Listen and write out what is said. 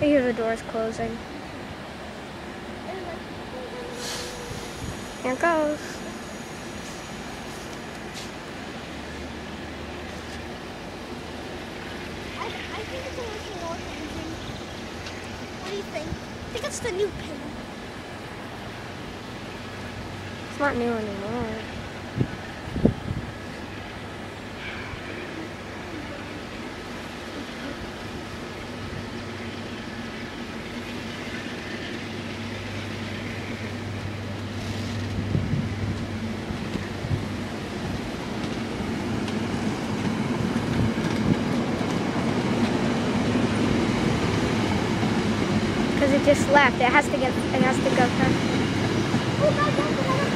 I hear the doors closing. Here it goes. I, I think it's a little more. What do you think? I think it's the new pin. It's not new anymore. Because it just left. It has to get. It has to go. First.